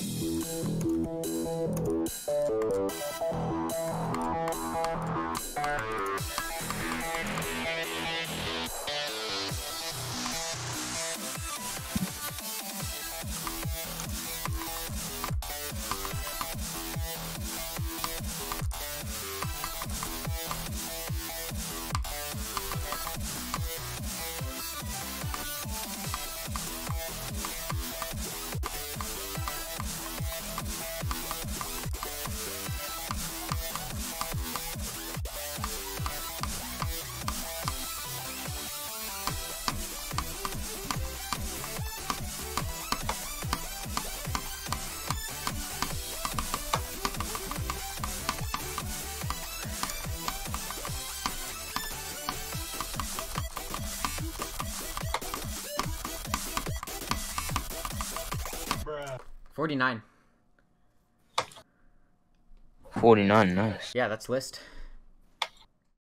Música 49. 49, nice. Yeah, that's list.